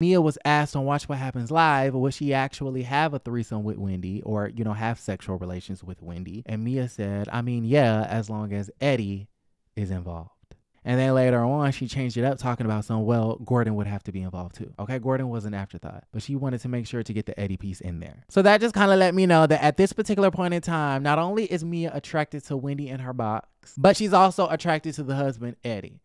Mia was asked on Watch What Happens Live, would she actually have a threesome with Wendy or, you know, have sexual relations with Wendy? And Mia said, I mean, yeah, as long as Eddie is involved. And then later on, she changed it up talking about some, well, Gordon would have to be involved too. Okay, Gordon was an afterthought, but she wanted to make sure to get the Eddie piece in there. So that just kind of let me know that at this particular point in time, not only is Mia attracted to Wendy in her box, but she's also attracted to the husband, Eddie.